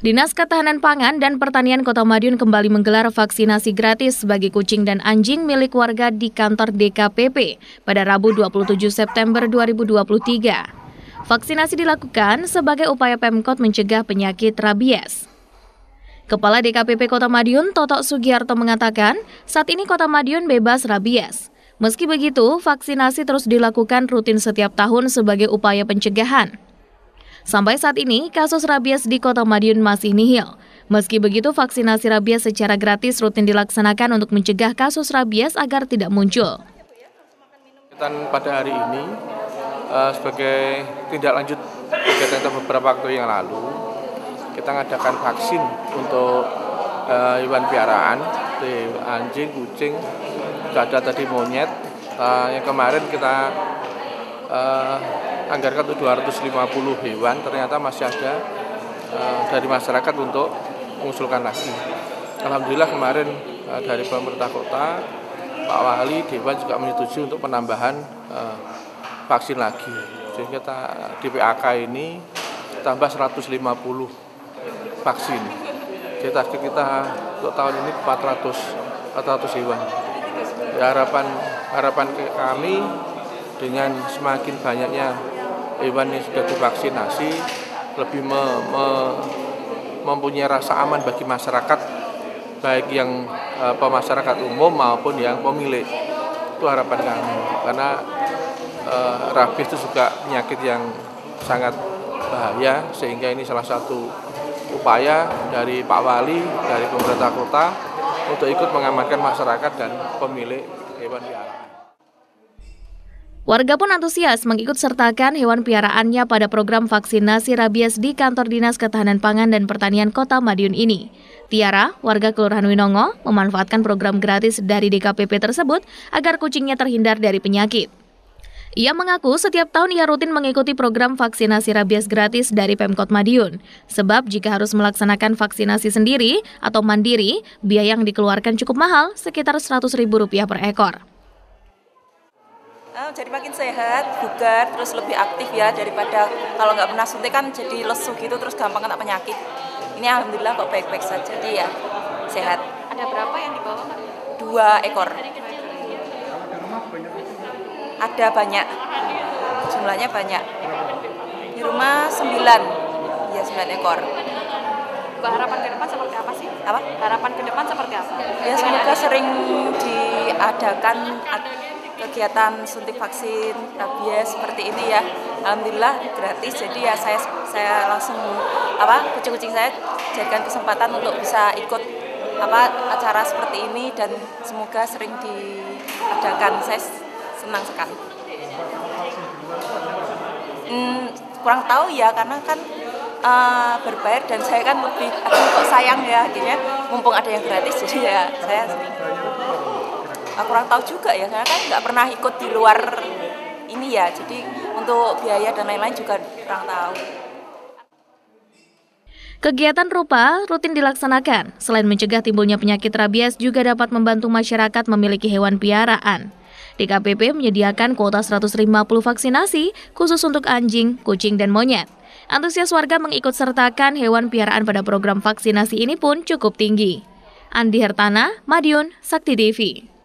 Dinas Ketahanan Pangan dan Pertanian Kota Madiun kembali menggelar vaksinasi gratis bagi kucing dan anjing milik warga di kantor DKPP pada Rabu 27 September 2023. Vaksinasi dilakukan sebagai upaya Pemkot mencegah penyakit rabies. Kepala DKPP Kota Madiun, Toto Sugiarto mengatakan, saat ini Kota Madiun bebas rabies. Meski begitu, vaksinasi terus dilakukan rutin setiap tahun sebagai upaya pencegahan. Sampai saat ini, kasus rabies di Kota Madiun masih nihil. Meski begitu, vaksinasi rabies secara gratis rutin dilaksanakan untuk mencegah kasus rabies agar tidak muncul. Pada hari ini, uh, sebagai tindak lanjut kegiatan beberapa waktu yang lalu, kita mengadakan vaksin untuk uh, hewan piaraan, anjing, kucing, ada tadi monyet. Uh, yang kemarin kita uh, anggarkan untuk 250 hewan ternyata masih ada uh, dari masyarakat untuk mengusulkan lagi. Alhamdulillah kemarin uh, dari pemerintah kota Pak Wali Dewan juga menyetujui untuk penambahan uh, vaksin lagi. Jadi kita di ini tambah 150 vaksin. Jadi target kita untuk tahun ini 400 400 hewan. Ya, harapan harapan kami dengan semakin banyaknya hewan yang sudah divaksinasi lebih me, me, mempunyai rasa aman bagi masyarakat baik yang e, pemasyarakat umum maupun yang pemilik itu harapan kami karena e, rabies itu juga penyakit yang sangat bahaya sehingga ini salah satu upaya dari Pak Wali dari pemerintah kota untuk ikut mengamankan masyarakat dan pemilik hewan piaraan. Warga pun antusias mengikut sertakan hewan piaraannya pada program vaksinasi rabies di kantor Dinas Ketahanan Pangan dan Pertanian Kota Madiun ini. Tiara, warga Kelurahan Winongo, memanfaatkan program gratis dari DKPP tersebut agar kucingnya terhindar dari penyakit. Ia mengaku setiap tahun ia rutin mengikuti program vaksinasi rabies gratis dari Pemkot Madiun. Sebab jika harus melaksanakan vaksinasi sendiri atau mandiri, biaya yang dikeluarkan cukup mahal, sekitar Rp100.000 per ekor uh, jadi makin sehat, bugar, terus lebih aktif ya daripada kalau nggak pernah suntik kan jadi lesu gitu terus gampang kena penyakit. Ini alhamdulillah kok baik-baik saja, jadi ya sehat. Ada berapa yang dibawa? Dua ekor. Ada banyak, jumlahnya banyak. Di rumah sembilan, ya sembilan ekor. Harapan ke depan seperti apa sih? Apa? Harapan ke depan seperti apa? Ya semoga sering diadakan kegiatan suntik vaksin rabies seperti ini ya. Alhamdulillah gratis jadi ya saya saya langsung apa kucing-kucing saya jadikan kesempatan untuk bisa ikut apa acara seperti ini dan semoga sering diadakan. Saya senang sekali. Hmm, kurang tahu ya karena kan uh, berbayar dan saya kan lebih aduh kok sayang ya akhirnya mumpung ada yang gratis jadi ya saya sering kurang tahu juga ya karena kan nggak pernah ikut di luar ini ya jadi untuk biaya dan lain-lain juga kurang tahu. Kegiatan rupa rutin dilaksanakan. Selain mencegah timbulnya penyakit rabies, juga dapat membantu masyarakat memiliki hewan piaraan. DKPP menyediakan kuota 150 vaksinasi khusus untuk anjing, kucing, dan monyet. Antusias warga mengikut sertakan hewan piaraan pada program vaksinasi ini pun cukup tinggi. Andi Hertana, Madiun, Sakti Devi.